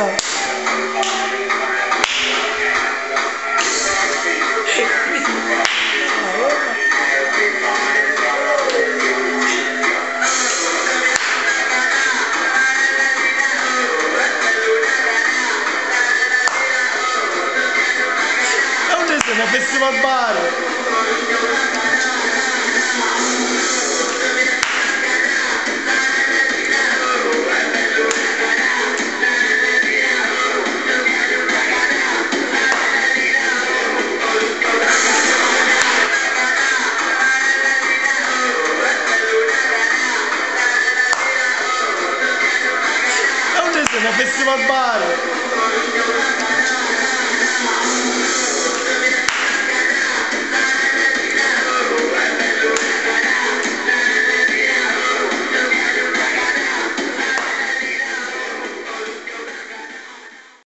Não precisa, não precisa! Festival Bar